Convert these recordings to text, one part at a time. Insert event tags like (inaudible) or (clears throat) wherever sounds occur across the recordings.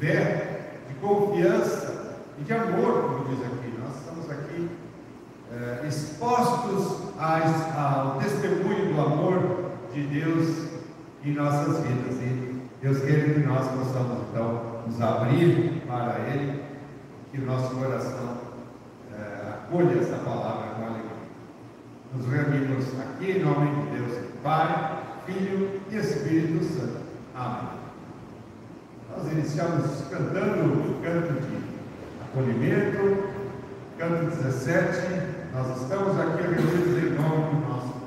fé, de confiança e de amor, como diz aqui. Nós estamos aqui é, expostos ao testemunho do amor de Deus em nossas vidas. E Deus quer que nós possamos então nos abrir para Ele, que o nosso coração é, acolha essa palavra com alegria. Nos reunimos aqui em nome de Deus, Pai, Filho e Espírito Santo. Amém. Nós iniciamos cantando o canto de acolhimento, canto 17. Nós estamos aqui reunidos em nome do nosso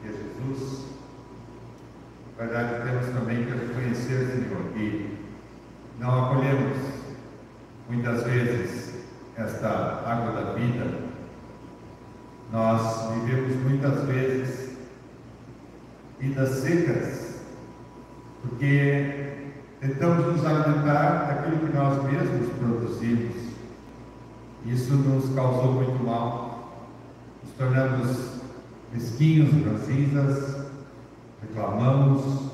que é Jesus. Na verdade, temos também que reconhecer, Senhor, que não acolhemos muitas vezes esta água da vida. Nós vivemos muitas vezes vidas secas, porque tentamos nos alimentar daquilo que nós mesmos produzimos. Isso nos causou muito mal, nos tornamos mesquinhos, ranzinzas, reclamamos,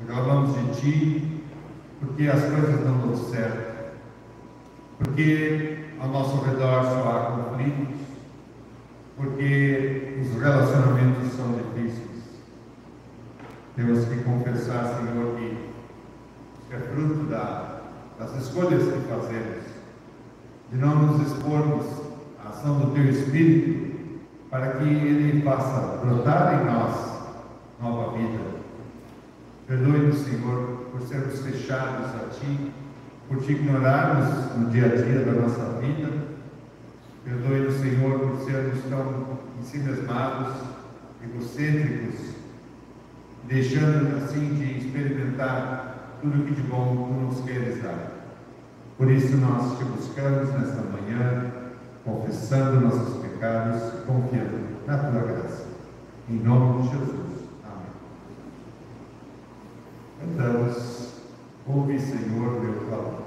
reclamamos de Ti, porque as coisas não dão certo, porque ao nosso redor só há conflitos, porque os relacionamentos são difíceis. Temos que confessar, Senhor, que é fruto da, das escolhas que fazemos, de não nos expormos à ação do Teu Espírito, para que Ele faça brotar em nós nova vida. Perdoe-nos, Senhor, por sermos fechados a Ti, por Te ignorarmos no dia a dia da nossa vida. Perdoe-nos, Senhor, por sermos tão ensimesmados, egocêntricos, deixando assim de experimentar tudo o que de bom Tu nos queres dar. Por isso nós Te buscamos nesta manhã, confessando nossos pecados, confiando na Tua graça. Em nome de Jesus. Cantamos, ouve, Senhor, meu clamor.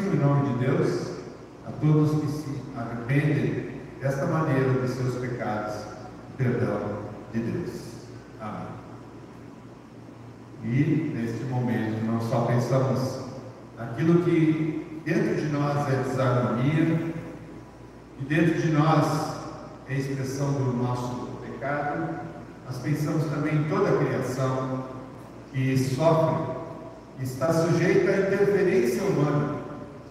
em nome de Deus a todos que se arrependem desta maneira de seus pecados, perdão de Deus. Amém. E neste momento não só pensamos aquilo que dentro de nós é desarmonia, e dentro de nós é expressão do nosso pecado, mas pensamos também em toda a criação que sofre, que está sujeita à interferência humana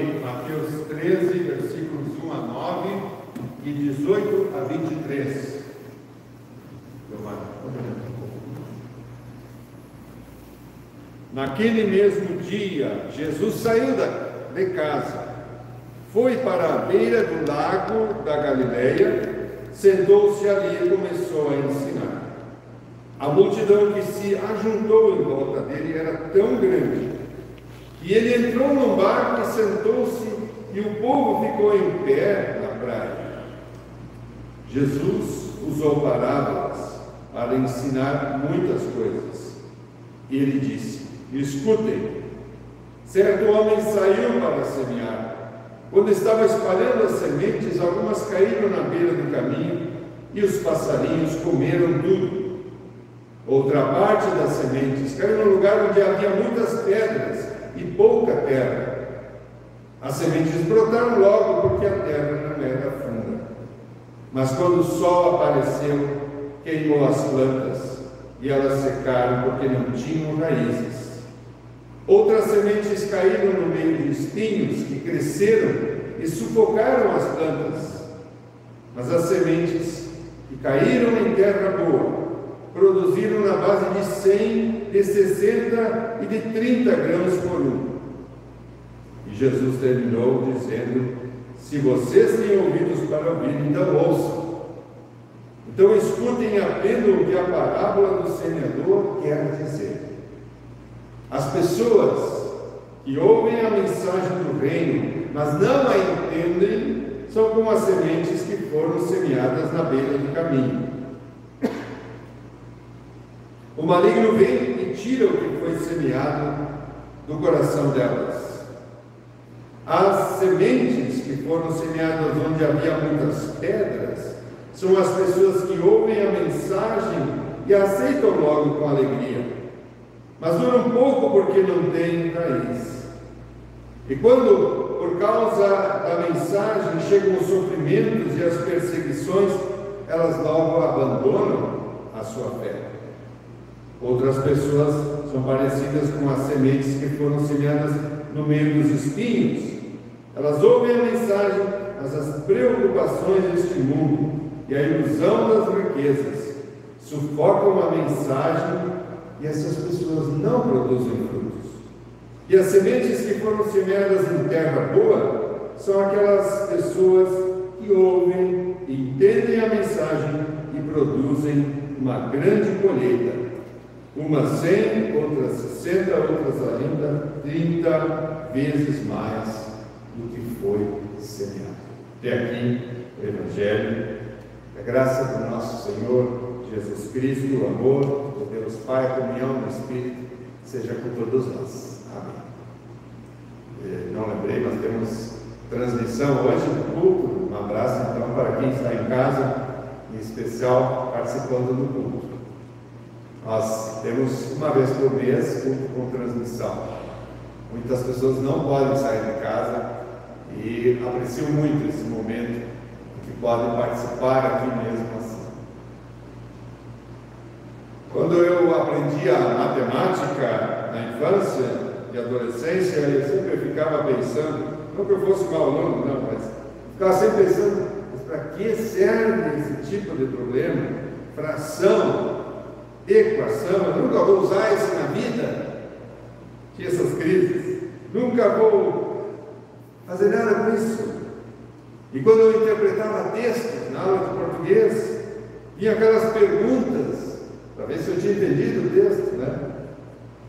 conforme Mateus 13, versículos 1 a 9 e 18 a 23. Naquele mesmo dia, Jesus saiu da, de casa, foi para a beira do lago da Galileia, sentou-se ali e começou a ensinar. A multidão que se ajuntou em volta dele era tão grande que ele entrou num barco e sentou-se e o povo ficou em pé na praia. Jesus usou parábolas para ensinar muitas coisas. E ele disse: Escutem, certo homem saiu para semear. Quando estava espalhando as sementes, algumas caíram na beira do caminho e os passarinhos comeram tudo. Outra parte das sementes caiu no lugar onde havia muitas pedras e pouca terra. As sementes brotaram logo porque a terra não era funda. Mas quando o sol apareceu, queimou as plantas e elas secaram porque não tinham raízes. Outras sementes caíram no meio de espinhos que cresceram e sufocaram as plantas. Mas as sementes que caíram em terra boa produziram na base de 100, de 60 e de 30 grãos por um. E Jesus terminou dizendo: Se vocês têm ouvidos para ouvir, então ouçam. Então escutem apenas o que a parábola do semeador quer dizer. As pessoas que ouvem a mensagem do reino, mas não a entendem, são como as sementes que foram semeadas na beira do caminho. O maligno vem e tira o que foi semeado do coração delas. As sementes que foram semeadas onde havia muitas pedras são as pessoas que ouvem a mensagem e aceitam logo com alegria, mas duram pouco porque não têm raiz. E quando, por causa da mensagem, chegam os sofrimentos e as perseguições, elas logo abandonam a sua fé. Outras pessoas são parecidas com as sementes que foram semeadas no meio dos espinhos. Elas ouvem a mensagem, mas as preocupações deste mundo e a ilusão das riquezas sufocam a mensagem e essas pessoas não produzem frutos. E as sementes que foram semeadas em terra boa são aquelas pessoas que ouvem, entendem a mensagem e produzem uma grande colheita umas 100, outras 60, outras ainda 30 vezes mais do que foi semeado. Até aqui o Evangelho, a graça do nosso Senhor Jesus Cristo, o amor do Deus Pai, a comunhão do Espírito, seja com todos nós. Amém. Eh, não lembrei, mas temos transmissão hoje do culto. Um abraço então para quem está em casa, em especial participando do culto. Nós temos uma vez por mês culto com transmissão. Muitas pessoas não podem sair de casa e aprecio muito esse momento que podem participar aqui mesmo assim. Quando eu aprendi a matemática na infância e adolescência, eu sempre ficava pensando, não que eu fosse mau aluno, não, mas ficava sempre pensando, para que serve esse tipo de problema? Fração, equação, eu nunca vou usar isso na vida. Tinha essas crises, nunca vou fazer nada com isso. E quando eu interpretava textos na aula de português, vinha aquelas perguntas para ver se eu tinha entendido o texto, né?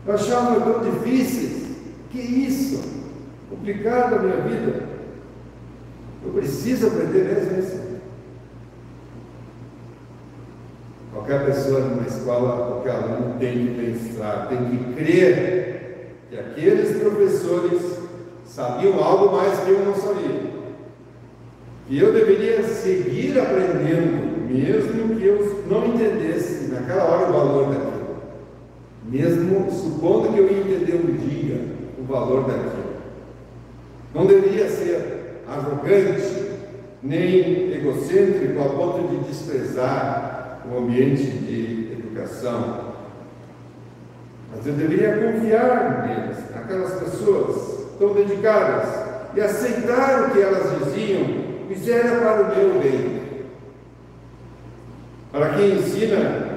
Eu achava tão difíceis. Que isso? Complicado a minha vida. Eu preciso aprender mesmo isso. Qualquer pessoa numa escola, qualquer aluno tem que pensar, tem que crer que aqueles professores sabiam algo mais que eu não sabia. Que eu deveria seguir aprendendo mesmo que eu não entendesse naquela hora o valor daquilo, mesmo supondo que eu ia entender um dia o valor daquilo. Não deveria ser arrogante, nem egocêntrico ao ponto de desprezar o ambiente de educação. Mas eu deveria confiar neles, naquelas pessoas tão dedicadas, e aceitar o que elas diziam, isso era para o meu bem. Para quem ensina,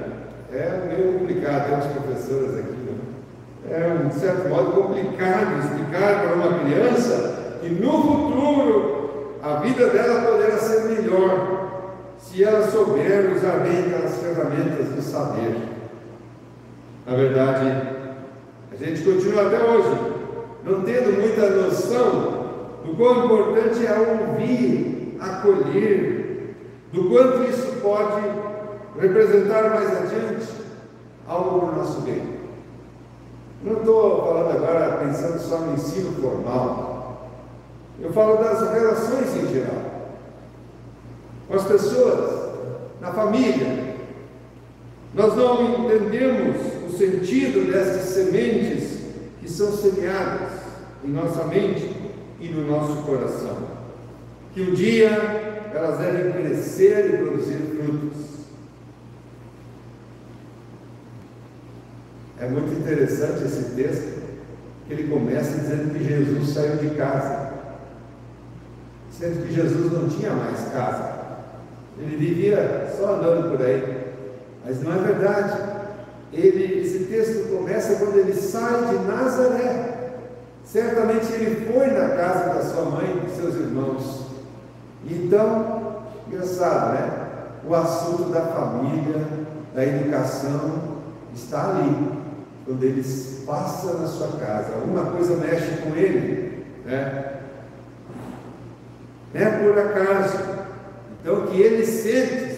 é meio complicado, tem uns professores aqui, né? é um certo modo complicado explicar para uma criança que no futuro a vida dela poderá ser melhor se ela souber usar bem aquelas ferramentas do saber. Na verdade, a gente continua até hoje não tendo muita noção do quão importante é ouvir, acolher, do quanto isso pode representar mais adiante algo para o nosso bem. Não estou falando agora pensando só no ensino formal. Eu falo das relações em geral. Com as pessoas, na família. Nós não entendemos o sentido dessas sementes que são semeadas em nossa mente e no nosso coração. Que um dia elas devem crescer e produzir frutos. É muito interessante esse texto, que ele começa dizendo que Jesus saiu de casa, sendo que Jesus não tinha mais casa. Ele vivia só andando por aí. Mas não é verdade. Ele, esse texto começa quando ele sai de Nazaré. Certamente ele foi na casa da sua mãe e seus irmãos. Então, engraçado, né? O assunto da família, da educação, está ali quando ele passa na sua casa, alguma coisa mexe com ele, né? É por acaso. Então que ele sente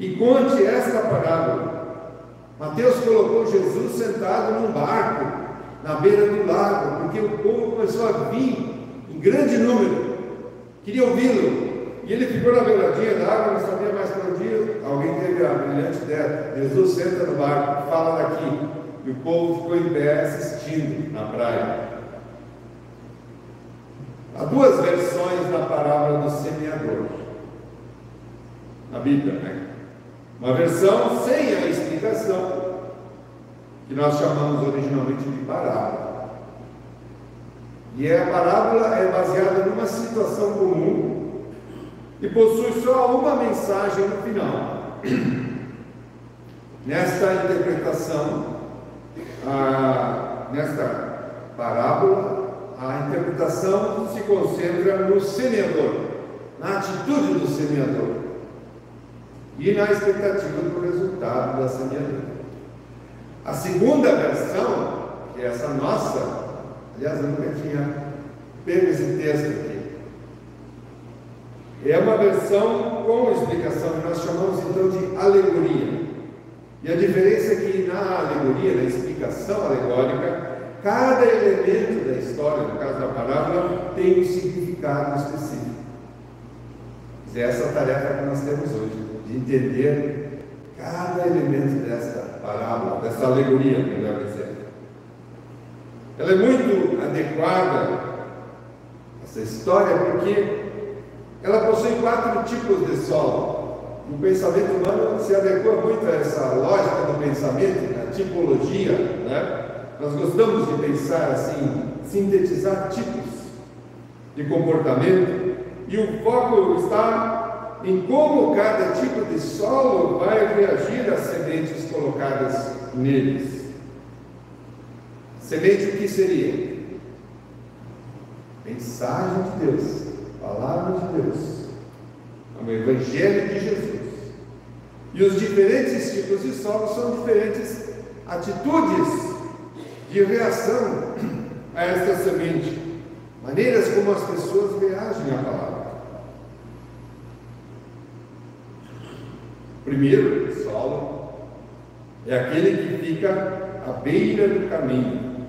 e conte esta parábola. Mateus colocou Jesus sentado num barco na beira do lago, porque o povo começou a vir em grande número, queria ouvi-lo. E ele ficou na beiradinha da água, não sabia mais para onde ir. Alguém teve a brilhante ideia. Jesus senta no barco, fala daqui. E o povo ficou em pé assistindo na praia. Há duas versões da parábola do semeador na Bíblia, né? Uma versão sem a explicação, que nós chamamos originalmente de parábola. E a parábola é baseada numa situação comum e possui só uma mensagem no final. (clears throat) Nesta interpretação, ah, nesta parábola, a interpretação se concentra no semeador, na atitude do semeador e na expectativa do resultado da semeadura. A segunda versão, que é essa nossa, aliás, eu nunca tinha pego esse texto aqui, é uma versão com explicação, que nós chamamos então de alegoria. E a diferença é que na alegoria, na explicação alegórica, cada elemento da história, no caso da parábola, tem um significado específico. É essa tarefa que nós temos hoje, de entender cada elemento dessa parábola, dessa alegoria, melhor dizer. Ela é muito adequada, essa história, porque ela possui quatro tipos de solo. o pensamento humano se adequa muito a essa lógica do pensamento, a tipologia, né? Nós gostamos de pensar assim, sintetizar tipos de comportamento, e o foco está em como cada tipo de solo vai reagir às sementes colocadas neles. Semente o que seria? Mensagem de Deus, palavra de Deus, o Evangelho de Jesus. E os diferentes tipos de solo são diferentes atitudes de reação a esta semente, maneiras como as pessoas reagem à palavra. Primeiro solo é aquele que fica à beira do caminho.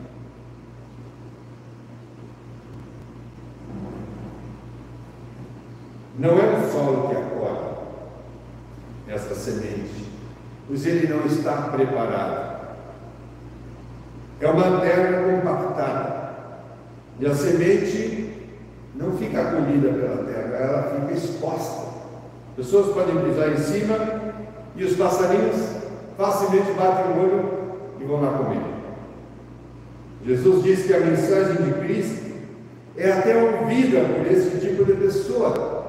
Não é o solo que acolhe essa semente, pois ele não está preparado. É uma terra compactada e a semente não fica acolhida pela terra, ela fica exposta. Pessoas podem pisar em cima e os passarinhos facilmente batem o olho e vão lá comer. Jesus disse que a mensagem de Cristo é até ouvida por esse tipo de pessoa.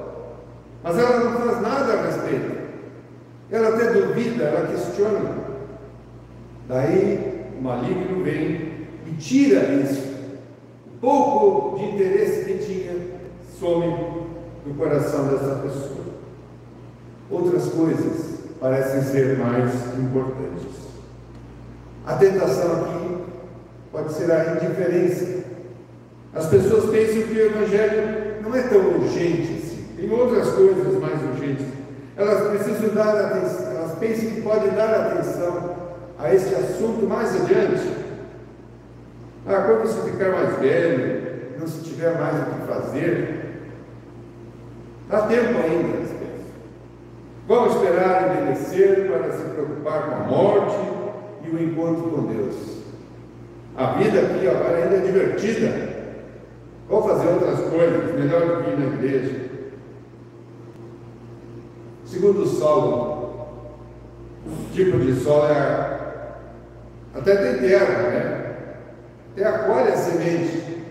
Mas ela não faz nada a respeito. Ela até duvida, ela questiona. Daí o maligno vem e tira isso. O pouco de interesse que tinha some do coração dessa pessoa. Outras coisas parecem ser mais importantes. A tentação aqui pode ser a indiferença. As pessoas pensam que o Evangelho não é tão urgente tem outras coisas mais urgentes. Elas precisam dar atenção, elas pensam que podem dar atenção a esse assunto mais adiante. Ah, quando você ficar mais velho, não se tiver mais o que fazer, dá tempo ainda, Vamos esperar envelhecer para se preocupar com a morte e o encontro com Deus. A vida aqui agora ainda é divertida. Vou fazer outras coisas, melhor do que ir na igreja. Segundo o solo, o tipo de solo é até tem terra, né? Até acolhe a semente,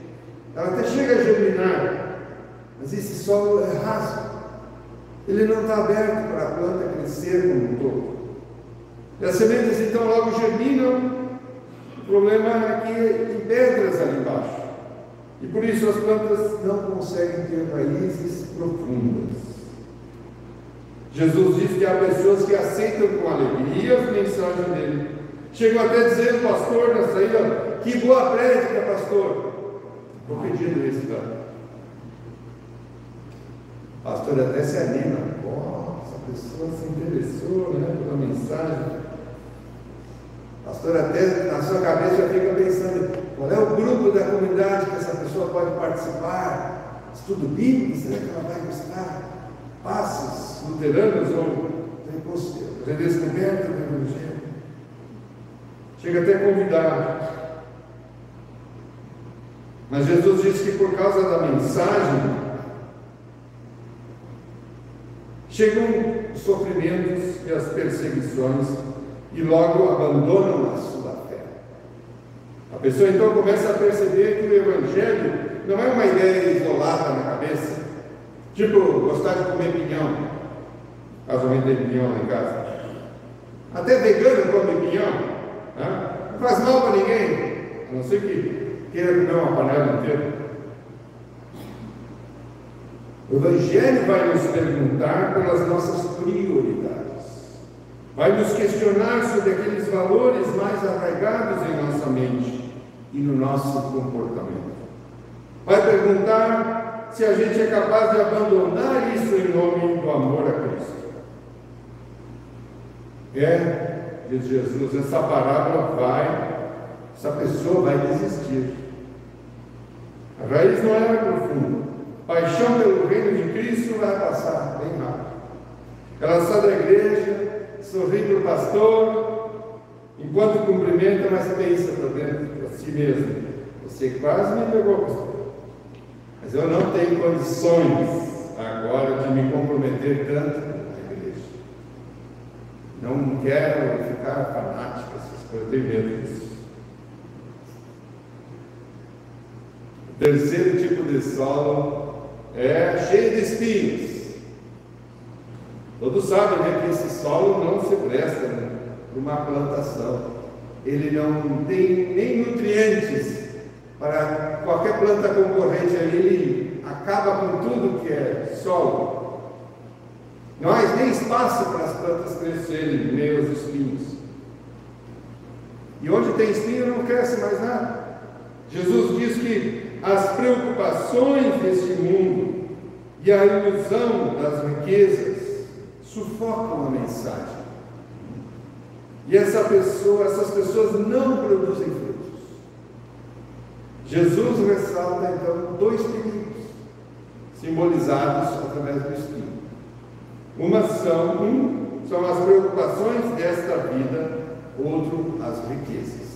ela até chega a germinar, mas esse solo é raso, ele não está aberto para a planta crescer como um todo. E as sementes então logo germinam, o problema é que tem pedras ali embaixo. E por isso as plantas não conseguem ter raízes profundas. Jesus diz que há pessoas que aceitam com alegria as mensagens dele. Chegam até dizendo, pastor, nessa aí, ó, que boa prédica, pastor. Estou pedindo isso, tá? Pastor até se anima. Essa pessoa se interessou né, pela mensagem. Pastor até na sua cabeça já fica pensando, qual é o grupo da comunidade que essa pessoa pode participar? Estudo bíblico, será que ela vai gostar? Passos luteranas ou redescoberta do Evangelho. Chega até convidar. Mas Jesus disse que por causa da mensagem, chegam os sofrimentos e as perseguições e logo abandonam a sua fé. A pessoa então começa a perceber que o Evangelho não é uma ideia isolada na cabeça, tipo gostar de comer pinhão. Casamento de pinhão lá em casa. Até vegano come pinhão. Né? Não faz mal para ninguém. A não ser que queira comer uma panela inteira. O Evangelho vai nos perguntar pelas nossas prioridades. Vai nos questionar sobre aqueles valores mais arraigados em nossa mente e no nosso comportamento. Vai perguntar se a gente é capaz de abandonar isso em nome do amor a Cristo. É, diz Jesus, essa parábola vai, essa pessoa vai desistir. A raiz não é profunda. Paixão pelo reino de Cristo vai passar bem rápido. Ela sai da igreja, sorri para o pastor, enquanto cumprimenta, mas pensa para dentro, para si mesmo. Você quase me pegou, pastor. Mas eu não tenho condições agora de me comprometer tanto Não quero ficar fanático, coisas, eu tenho medo disso. O terceiro tipo de solo é cheio de espinhos. Todos sabem né, que esse solo não se presta né, para uma plantação. Ele não tem nem nutrientes para qualquer planta concorrente ali, ele acaba com tudo que é solo. Há nem espaço para as plantas crescerem em meio aos espinhos. E onde tem espinho não cresce mais nada. Jesus diz que as preocupações deste mundo e a ilusão das riquezas sufocam a mensagem. E essa pessoa, essas pessoas não produzem frutos. Jesus ressalta então dois perigos, simbolizados através do Espírito. Uma são, um, são as preocupações desta vida, outro, as riquezas.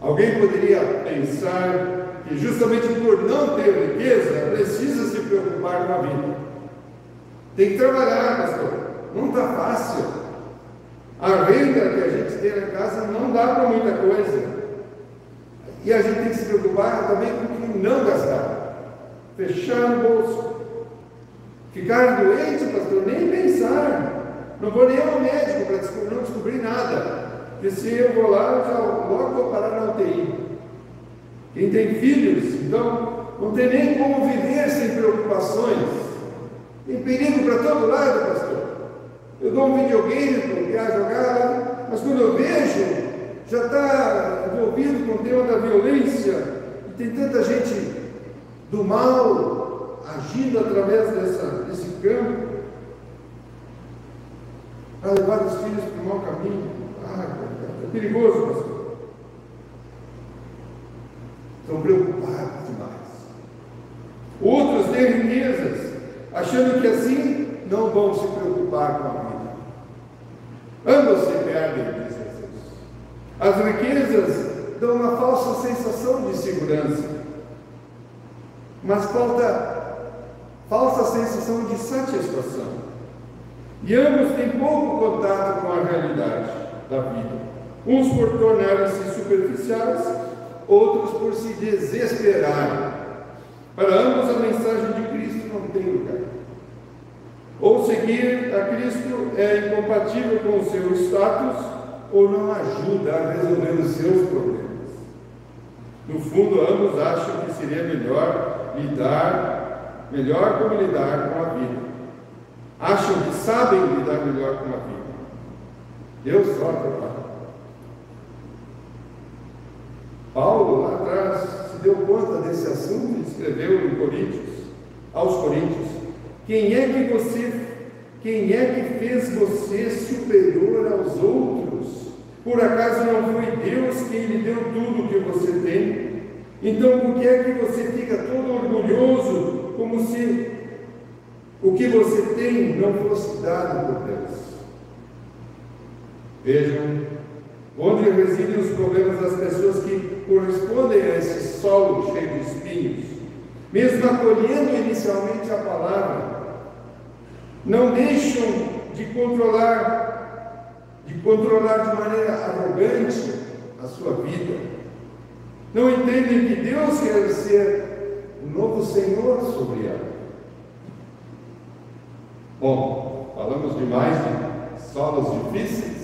Alguém poderia pensar que justamente por não ter riqueza, precisa se preocupar com a vida. Tem que trabalhar, pastor. Não está fácil. A renda que a gente tem na casa não dá para muita coisa. E a gente tem que se preocupar também com o que não gastar. Fechar o bolso. Ficar doente, pastor, nem pensar. Não vou nem ao médico para não descobrir nada. Porque se eu vou lá, eu já logo vou parar na UTI. Quem tem filhos, então, não tem nem como viver sem preocupações. Tem perigo para todo lado, pastor. Eu dou um videogame para jogar, mas quando eu vejo, já está envolvido com o tema da violência, e tem tanta gente do mal agindo através dessa, desse campo, para levar os filhos para o mau caminho. Ah, é perigoso, pastor. Estão preocupados demais. Outros têm riquezas, achando que assim não vão se preocupar com a vida. Ambos se perdem as riquezas dão uma falsa sensação de segurança, mas falta falsa sensação de satisfação. E ambos têm pouco contato com a realidade da vida. Uns por tornarem-se superficiais, outros por se desesperarem. Para ambos a mensagem de Cristo não tem lugar. Ou seguir a Cristo é incompatível com o seu status ou não ajuda a resolver os seus problemas. No fundo, ambos acham que seria melhor lidar, melhor como lidar com a vida. Acham que sabem lidar melhor com a vida. Deus só prepara. Paulo, lá atrás, se deu conta desse assunto e escreveu em Coríntios, aos Coríntios, quem é que você, quem é que fez você superior aos outros? Por acaso não foi Deus quem lhe deu tudo o que você tem? Então por que é que você fica todo orgulhoso, como se o que você tem não fosse dado por Deus? Vejam onde residem os problemas das pessoas que correspondem a esse solo cheio de espinhos, mesmo acolhendo inicialmente a palavra, não deixam de controlar de controlar de maneira arrogante a sua vida. Não entendem que Deus quer ser o novo Senhor sobre ela. Bom, falamos demais de solos difíceis,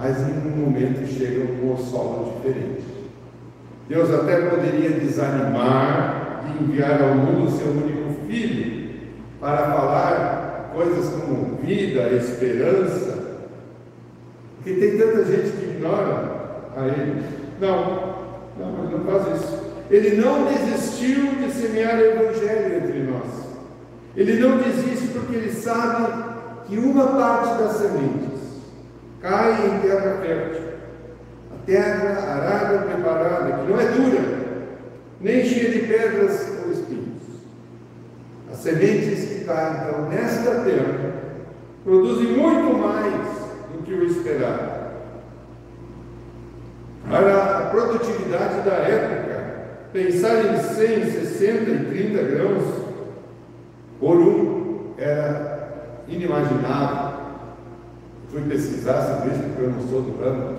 mas em um momento chega um solo diferente. Deus até poderia desanimar de enviar ao mundo seu único filho para falar coisas como vida, esperança, porque tem tanta gente que ignora a ele. Não, não, mas não faz isso. Ele não desistiu de semear o Evangelho entre nós. Ele não desiste porque ele sabe que uma parte das sementes cai em terra fértil. A terra arada preparada, que não é dura, nem cheia de pedras ou espinhos. As sementes que caem então nesta terra produzem muito mais do que o esperado. Para a produtividade da época, pensar em 100, 60 e 30 grãos por um era inimaginável. Fui pesquisar sobre isso, porque eu não sou do ramo,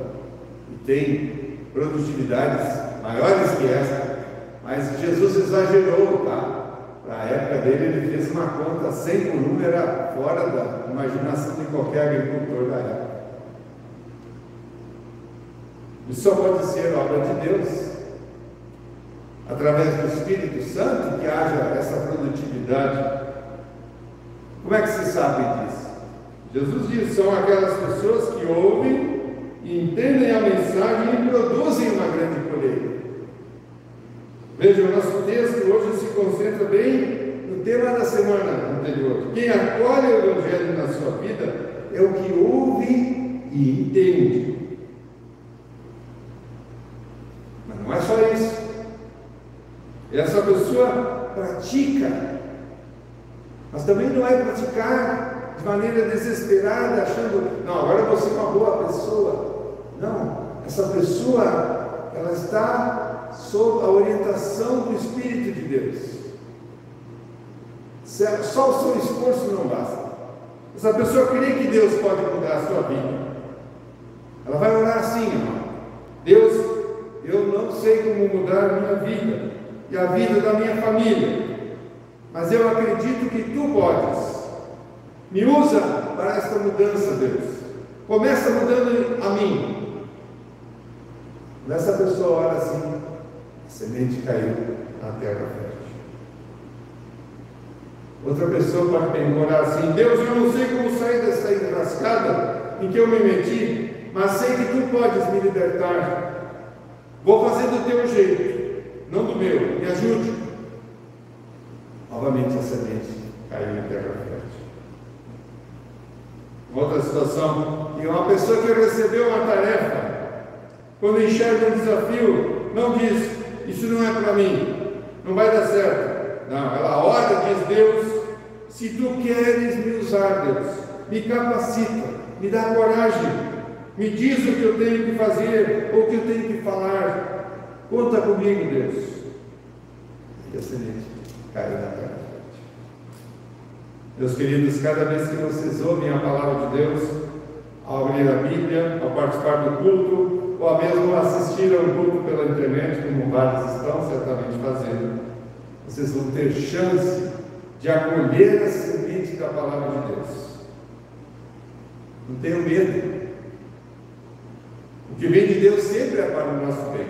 e tem produtividades maiores que essa, mas Jesus exagerou, tá? Para a época dele, ele fez uma conta 100 por um, era fora da imaginação de qualquer agricultor da época. Isso só pode ser obra de Deus, através do Espírito Santo, que haja essa produtividade. Como é que se sabe disso? Jesus diz: são aquelas pessoas que ouvem, entendem a mensagem e produzem uma grande colheita. Veja, o nosso texto hoje se concentra bem no tema da semana anterior. Quem acolhe o Evangelho na sua vida é o que ouve e entende. Mas não é só isso. Essa pessoa pratica, mas também não é praticar de maneira desesperada, achando, não, agora vou ser uma boa pessoa. Não, essa pessoa, ela está sob a orientação do Espírito de Deus. Só o seu esforço não basta. Essa pessoa crê que Deus pode mudar a sua vida. Ela vai orar assim, irmão. Deus, eu não sei como mudar a minha vida e a vida da minha família, mas eu acredito que tu podes. Me usa para esta mudança, Deus. Começa mudando a mim. Nessa pessoa ora assim, a semente caiu na terra fértil. Outra pessoa pode orar assim: Deus, eu não sei como sair dessa enrascada em que eu me meti, mas sei que tu podes me libertar. Vou fazer do teu jeito, não do meu. Me ajude. Novamente a semente caiu em terra fértil. Outra situação, e uma pessoa que recebeu uma tarefa, quando enxerga um desafio, não diz, isso não é para mim, não vai dar certo. Não, ela ora, diz Deus, se tu queres me usar, Deus, me capacita, me dá coragem, me diz o que eu tenho que fazer ou o que eu tenho que falar. Conta comigo, Deus. E a semente caiu na terra. Meus queridos, cada vez que vocês ouvem a palavra de Deus, ao ler a Bíblia, ao participar do culto, ou a mesmo assistir a um culto pela internet, como vários estão certamente fazendo, vocês vão ter chance de acolher a semente da palavra de Deus. Não tenham medo. O que vem de Deus sempre é para o nosso bem.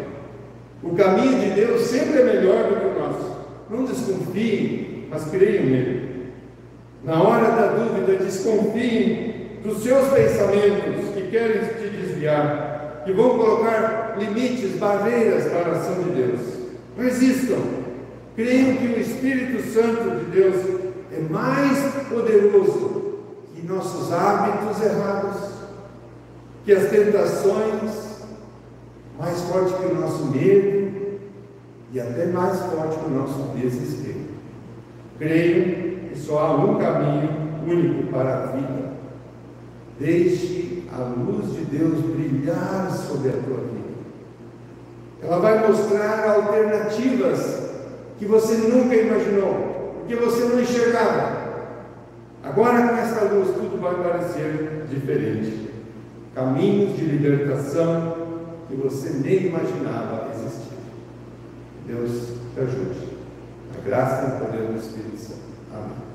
O caminho de Deus sempre é melhor do que o nosso. Não desconfiem, mas creiam nele. Na hora da dúvida, desconfiem dos seus pensamentos que querem te desviar, que vão colocar limites, barreiras para a ação de Deus. Resistam. Creiam que o Espírito Santo de Deus é mais poderoso que nossos hábitos errados, que as tentações, mais forte que o nosso medo e até mais forte que o nosso desespero. Creio só há um caminho único para a vida. Deixe a luz de Deus brilhar sobre a tua vida. Ela vai mostrar alternativas que você nunca imaginou, porque você não enxergava. Agora, com essa luz, tudo vai parecer diferente. Caminhos de libertação que você nem imaginava existir. Deus te ajude. A graça e o poder do Espírito Santo. Amém.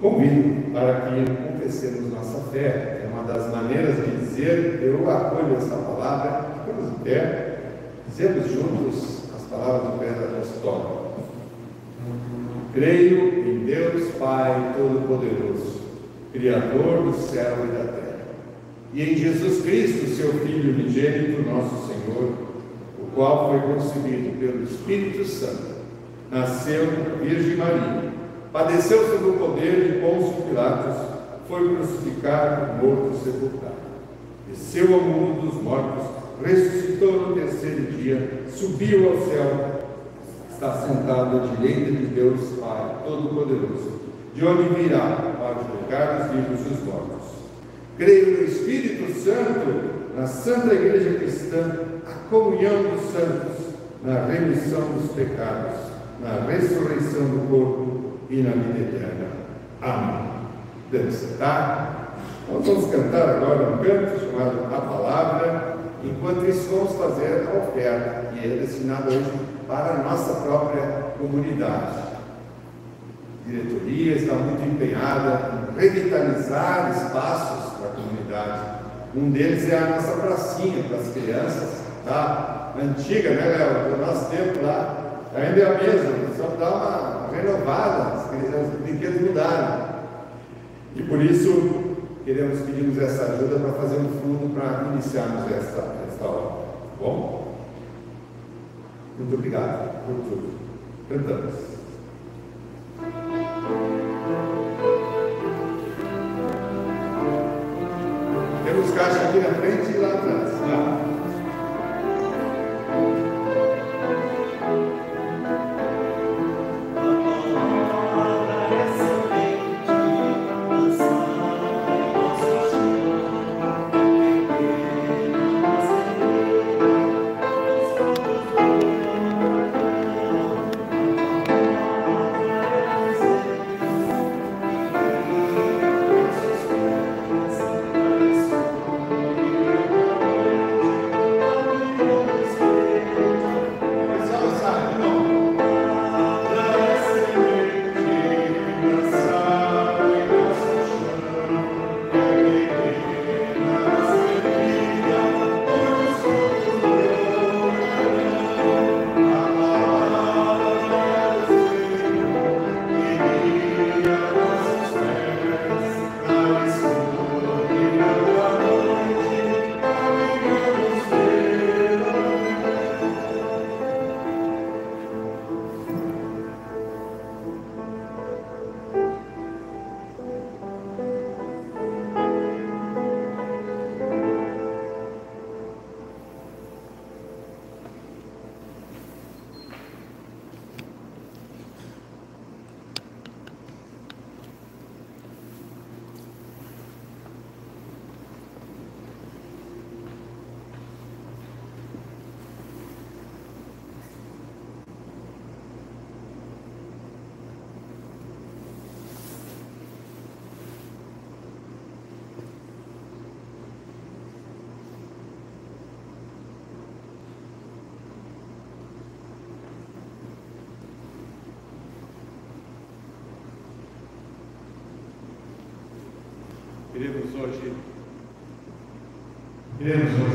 Convido para que confessemos nossa fé. É uma das maneiras de dizer: Eu acolho essa palavra. Ficamos em pé, dizemos juntos as palavras do Pedro Apostólico. Creio em Deus Pai Todo-Poderoso, Criador do céu e da terra, e em Jesus Cristo, seu Filho unigênito, nosso Senhor, o qual foi concebido pelo Espírito Santo, nasceu da Virgem Maria, padeceu sob o poder de Pôncio Pilatos, foi crucificado, morto sepultado, desceu ao mundo dos mortos, ressuscitou no terceiro dia, subiu ao céu, está sentado à direita de Deus Pai Todo-Poderoso, de onde virá para julgar os vivos e os mortos. Creio no Espírito Santo, na Santa Igreja Cristã, a comunhão dos santos, na remissão dos pecados, na ressurreição do corpo e na vida eterna. Amém. Sentar. Nós vamos cantar agora um canto chamado A Palavra. Enquanto isso, vamos fazer a oferta, que é destinada hoje para a nossa própria comunidade. A diretoria está muito empenhada em revitalizar espaços para a comunidade. Um deles é a nossa pracinha para as crianças, tá? Antiga, né, Léo? Do nosso tempo lá. Ainda é a mesma, só dá uma renovada, os brinquedos mudaram. E por isso queremos pedir essa ajuda para fazer um fundo para iniciarmos esta, esta obra. Tá bom? Muito obrigado por tudo. Cantamos. Temos caixa aqui na frente e lá atrás. Queremos hoje, queremos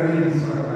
para eles, para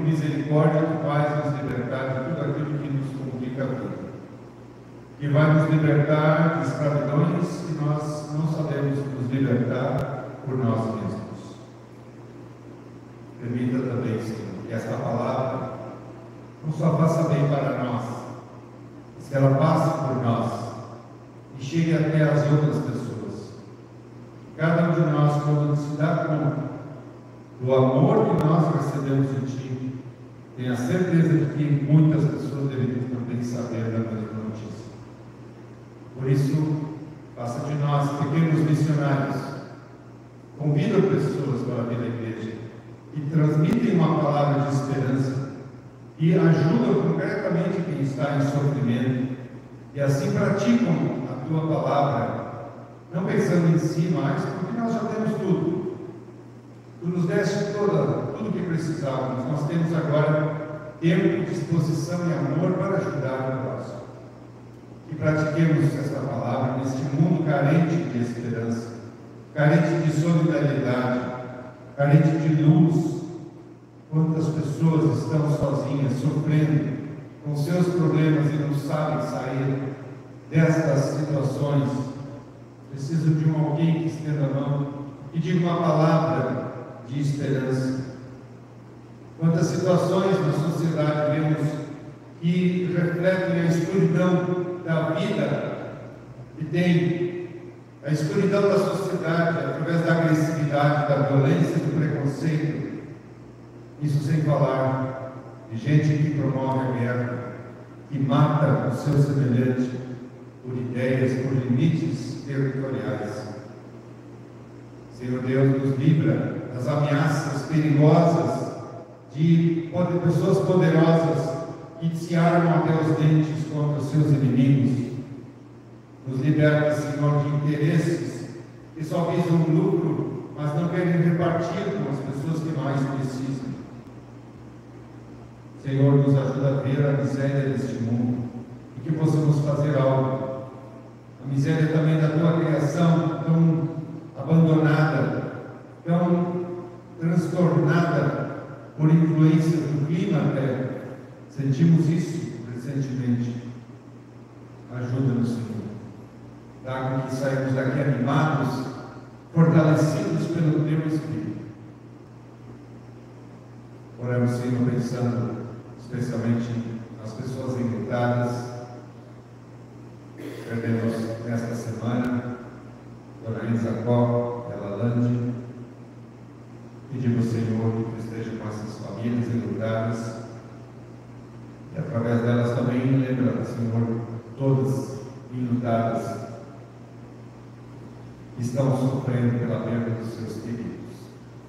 por misericórdia tu vais nos libertar de tudo aquilo que nos complica a vida, que vai nos libertar de escravidões que nós não sabemos nos libertar por nós mesmos. Permita também, Senhor, que esta palavra não só faça bem para nós, mas que ela passe por nós e chegue até as outras pessoas. Cada um de nós, quando se dá conta do amor que nós recebemos de Ti, tenha certeza de que muitas pessoas deveriam também saber da mesma notícia. Por isso, faça de nós pequenos missionários. Convida pessoas para vir à igreja e transmitem uma palavra de esperança e ajudam concretamente quem está em sofrimento e assim praticam a Tua palavra não pensando em si mais, porque nós já temos tudo. Tu nos deste toda, tudo o que precisávamos. Nós temos agora tempo, disposição e amor para ajudar o próximo. Que pratiquemos esta palavra neste mundo carente de esperança, carente de solidariedade, carente de luz. Quantas pessoas estão sozinhas, sofrendo com seus problemas e não sabem sair destas situações. Preciso de um alguém que estenda a mão e diga uma palavra de esperança. Quantas situações na sociedade vemos que refletem a escuridão da vida que tem, a escuridão da sociedade através da agressividade, da violência, do preconceito. Isso sem falar de gente que promove a guerra, que mata o seu semelhante por ideias, por limites territoriais. Senhor Deus, nos livra das ameaças perigosas de pessoas poderosas que se armam até os dentes contra os seus inimigos. Nos liberta, Senhor, de interesses que só visam lucro, mas não querem repartir com as pessoas que mais precisam. Senhor, nos ajuda a ver a miséria deste mundo e que possamos fazer algo. A miséria também da tua criação, tão abandonada, tão por influências do clima até. Sentimos isso recentemente. Ajuda-nos, Senhor. Dá com que saímos daqui animados, fortalecidos pelo teu Espírito. Oramos, Senhor, pensando especialmente nas pessoas enlutadas. Perdemos nesta semana Dona Elisa Có, ela Lande. Pedimos, Senhor, que tu esteja com essas famílias enlutadas e através delas também lembra, Senhor, todas enlutadas que estão sofrendo pela perda dos seus queridos,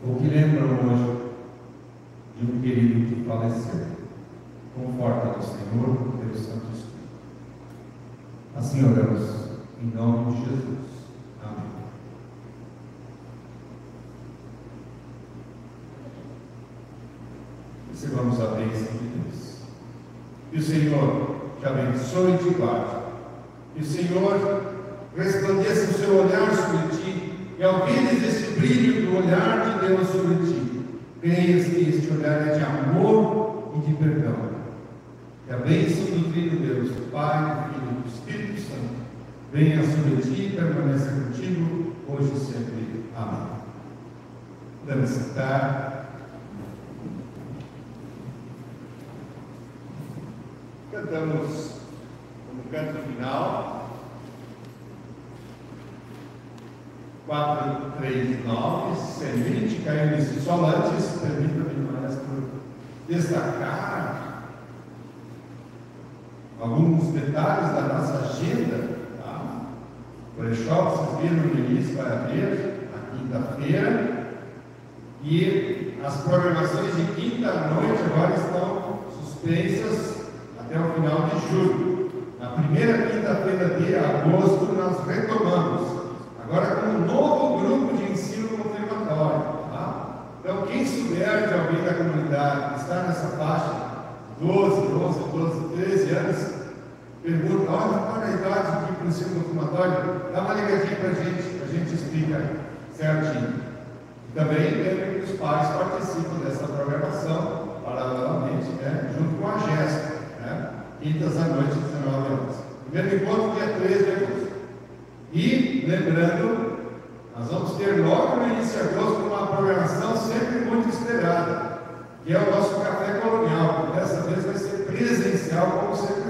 ou que lembram hoje de um querido que faleceu. Conforta-nos, Senhor, Deus Santo Espírito. Assim oramos, em nome de Jesus. Amém. Recebamos a bênção de Deus. Que o Senhor te abençoe e te guarde. Que o Senhor resplandeça o seu olhar sobre ti e ao veres este brilho do olhar de Deus sobre ti, creias que este olhar é de amor e de perdão. Que a bênção do Filho Deus, do Pai, do Filho e do Espírito Santo, venha sobre ti permaneça contigo, hoje e sempre. Amém. Podemos sentar. Cantamos como canto final. 4, 3, 9, semente caiu nesse solo. Antes, permita-me, maestro, destacar alguns detalhes da nossa agenda. O brechó, vocês viram no início, vai abrir na quinta-feira. E as programações de quinta à noite agora estão suspensas até o final de julho. Na primeira quinta-feira de agosto, nós retomamos. Agora com um novo grupo de ensino confirmatório. Tá? Então, quem souber de alguém da comunidade que está nessa faixa, 12, 11, 12, 13 anos, pergunta, olha, qual é a idade aqui para o ensino confirmatório? Dá uma ligadinha para a gente, a gente explica certinho. Também lembre que os pais participam dessa programação, paralelamente, né, junto com a GESP, né, quintas à noite, 19 horas. Primeiro encontro, dia 13 de agosto. E, lembrando, nós vamos ter logo no início de agosto uma programação sempre muito esperada, que é o nosso café colonial, que dessa vez vai ser presencial, como sempre?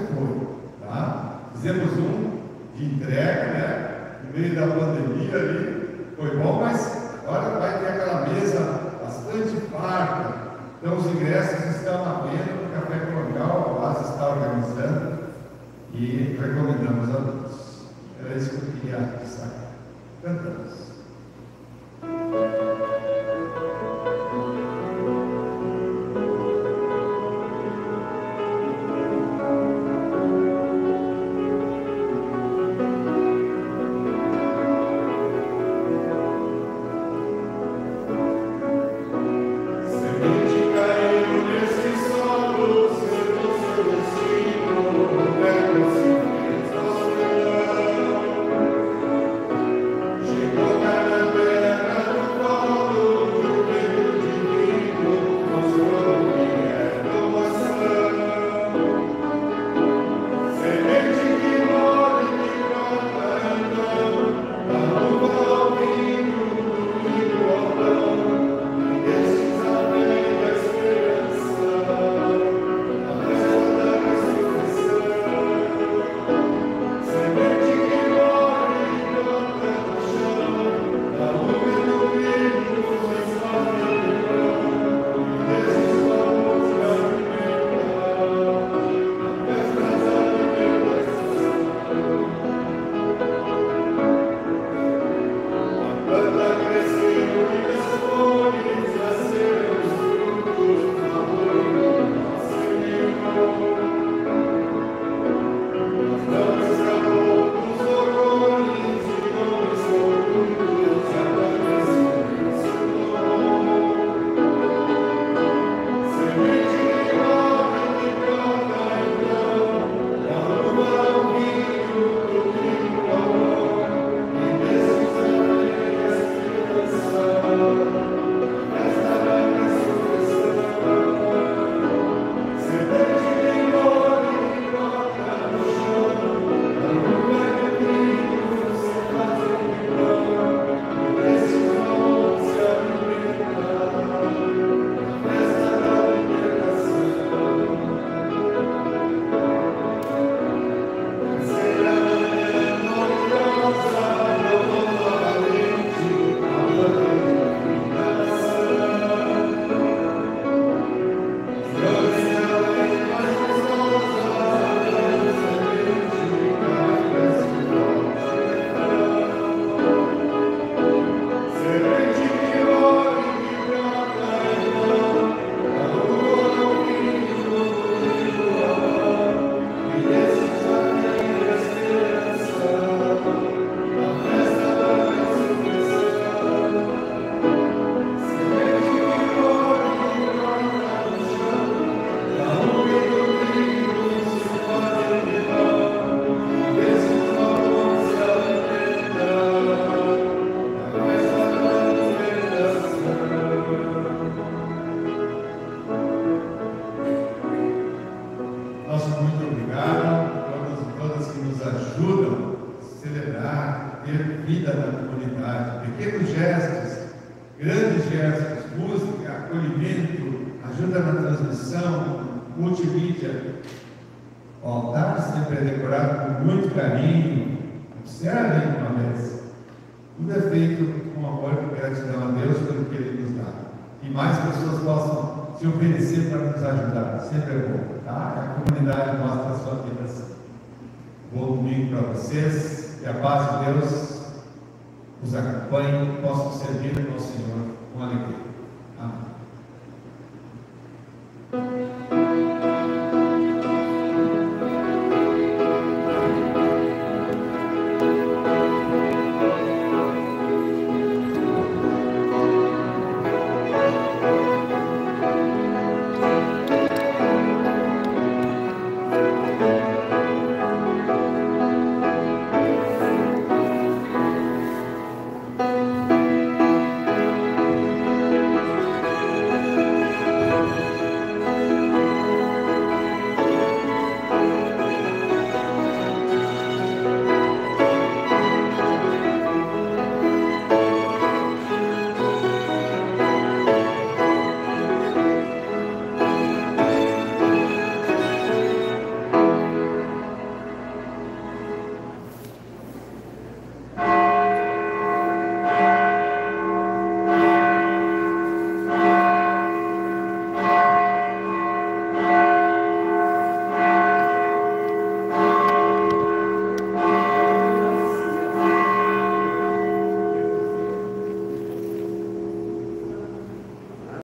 Fizemos um de entrega, né? No meio da pandemia ali, foi bom, mas agora vai ter aquela mesa bastante farta. Então os ingressos estão à venda no Café Colonial, a Oasis está organizando e recomendamos a todos. Era isso que eu queria destacar. Cantamos.